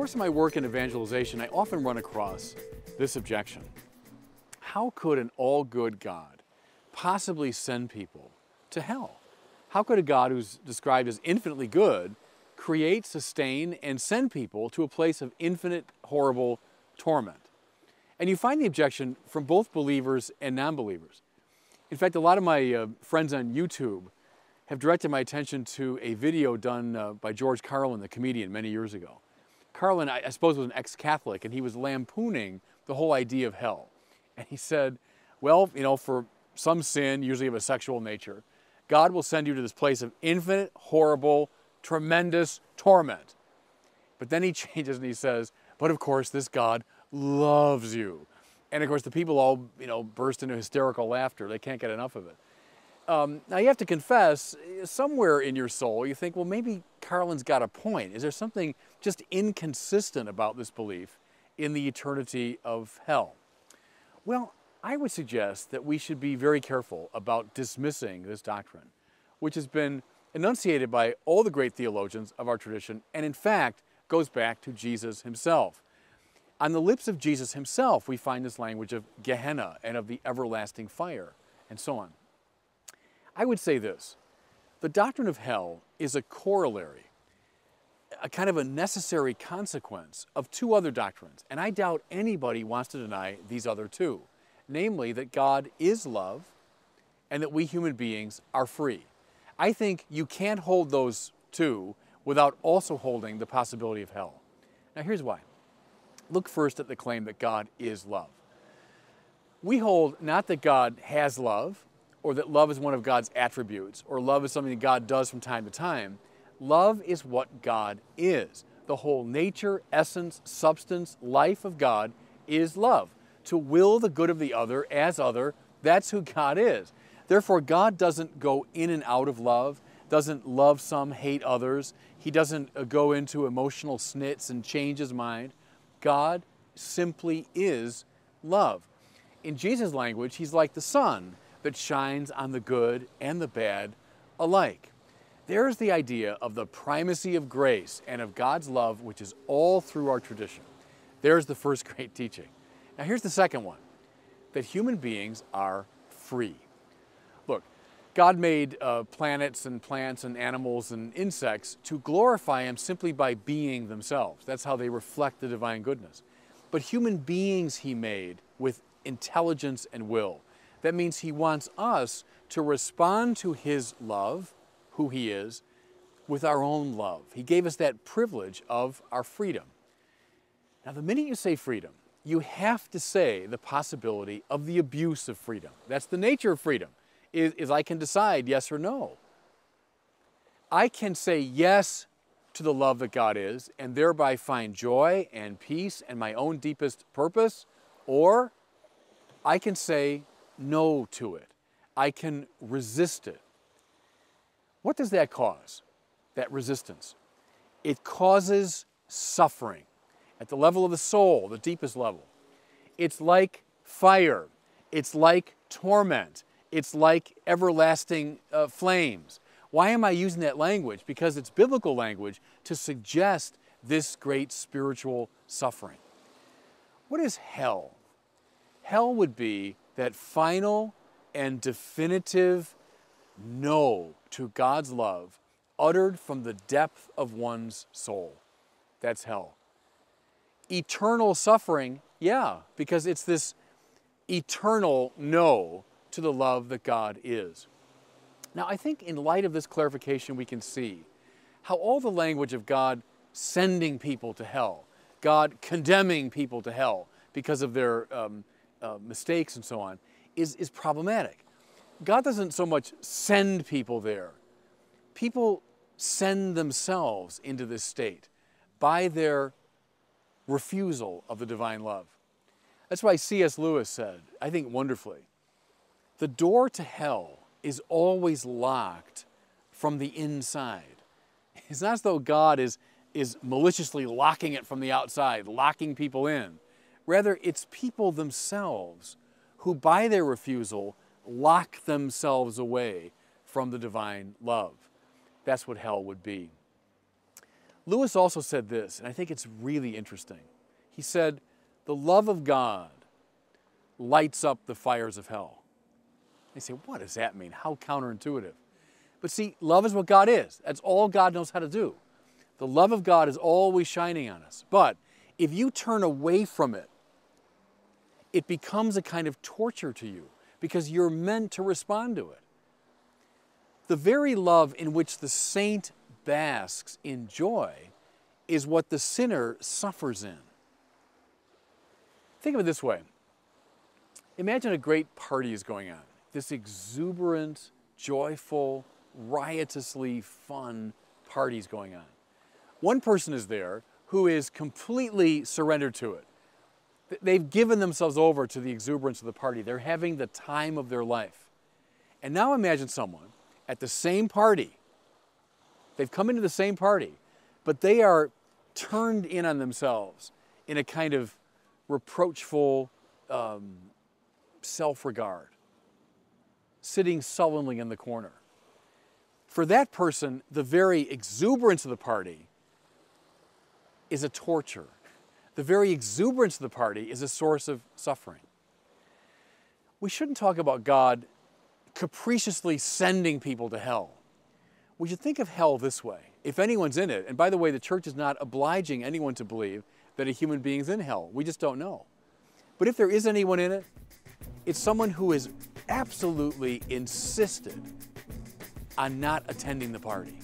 course of my work in evangelization, I often run across this objection. How could an all good God possibly send people to hell? How could a God who's described as infinitely good create, sustain, and send people to a place of infinite, horrible torment? And you find the objection from both believers and non believers. In fact, a lot of my uh, friends on YouTube have directed my attention to a video done uh, by George Carlin, the comedian, many years ago. Carlin, I, I suppose, was an ex Catholic, and he was lampooning the whole idea of hell. And he said, Well, you know, for some sin, usually of a sexual nature, God will send you to this place of infinite, horrible, tremendous torment. But then he changes and he says, But of course, this God loves you. And of course, the people all, you know, burst into hysterical laughter. They can't get enough of it. Um, now, you have to confess, somewhere in your soul, you think, well, maybe Carlin's got a point. Is there something just inconsistent about this belief in the eternity of hell? Well, I would suggest that we should be very careful about dismissing this doctrine, which has been enunciated by all the great theologians of our tradition, and in fact goes back to Jesus himself. On the lips of Jesus himself, we find this language of Gehenna and of the everlasting fire, and so on. I would say this the doctrine of hell is a corollary, a kind of a necessary consequence of two other doctrines, and I doubt anybody wants to deny these other two namely, that God is love and that we human beings are free. I think you can't hold those two without also holding the possibility of hell. Now, here's why. Look first at the claim that God is love. We hold not that God has love, or that love is one of God's attributes, or love is something that God does from time to time. Love is what God is. The whole nature, essence, substance, life of God is love. To will the good of the other as other, that's who God is. Therefore, God doesn't go in and out of love, doesn't love some, hate others. He doesn't uh, go into emotional snits and change his mind. God simply is love. In Jesus' language, he's like the sun that shines on the good and the bad alike. There's the idea of the primacy of grace and of God's love, which is all through our tradition. There's the first great teaching. Now, here's the second one that human beings are free. Look, God made uh, planets and plants and animals and insects to glorify Him simply by being themselves. That's how they reflect the divine goodness. But human beings He made with intelligence and will. That means He wants us to respond to His love, who He is, with our own love. He gave us that privilege of our freedom. Now, the minute you say freedom, you have to say the possibility of the abuse of freedom. That's the nature of freedom, is, is I can decide yes or no. I can say yes to the love that God is and thereby find joy and peace and my own deepest purpose, or I can say no to it. I can resist it. What does that cause, that resistance? It causes suffering at the level of the soul, the deepest level. It's like fire, it's like torment, it's like everlasting uh, flames. Why am I using that language? Because it's biblical language to suggest this great spiritual suffering. What is hell? Hell would be that final and definitive no to God's love uttered from the depth of one's soul. That's hell eternal suffering? Yeah, because it's this eternal no to the love that God is. Now, I think in light of this clarification, we can see how all the language of God sending people to hell, God condemning people to hell because of their um, uh, mistakes and so on, is, is problematic. God doesn't so much send people there, people send themselves into this state by their refusal of the divine love. That's why C.S. Lewis said, I think wonderfully, the door to hell is always locked from the inside. It's not as though God is, is maliciously locking it from the outside, locking people in. Rather, it's people themselves who, by their refusal, lock themselves away from the divine love. That's what hell would be. Lewis also said this, and I think it's really interesting. He said, The love of God lights up the fires of hell. They say, What does that mean? How counterintuitive. But see, love is what God is. That's all God knows how to do. The love of God is always shining on us. But if you turn away from it, it becomes a kind of torture to you because you're meant to respond to it. The very love in which the saint basks in joy is what the sinner suffers in. Think of it this way Imagine a great party is going on, this exuberant, joyful, riotously fun party is going on. One person is there who is completely surrendered to it. They've given themselves over to the exuberance of the party. They're having the time of their life. And now imagine someone at the same party. They've come into the same party, but they are turned in on themselves in a kind of reproachful um, self regard, sitting sullenly in the corner. For that person, the very exuberance of the party is a torture the very exuberance of the party is a source of suffering. We shouldn't talk about God capriciously sending people to hell. We should think of hell this way. If anyone's in it, and by the way, the church is not obliging anyone to believe that a human being's in hell. We just don't know. But if there is anyone in it, it's someone who is absolutely insisted on not attending the party.